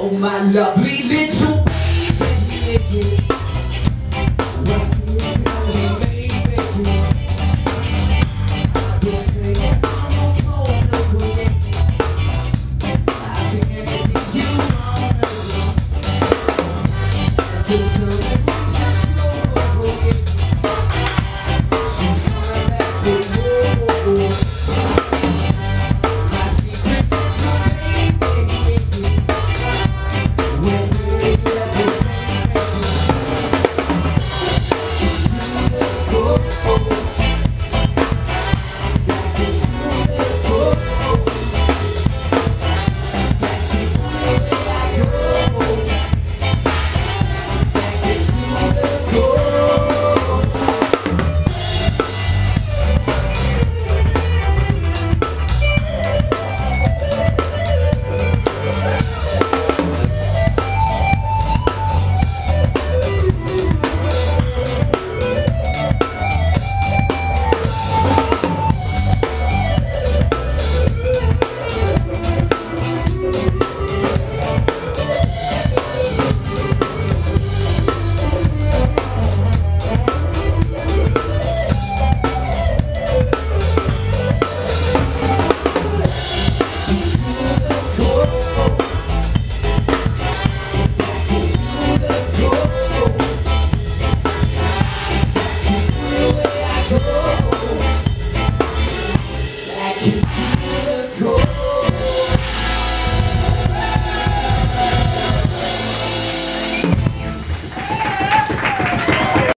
Oh, my lovely little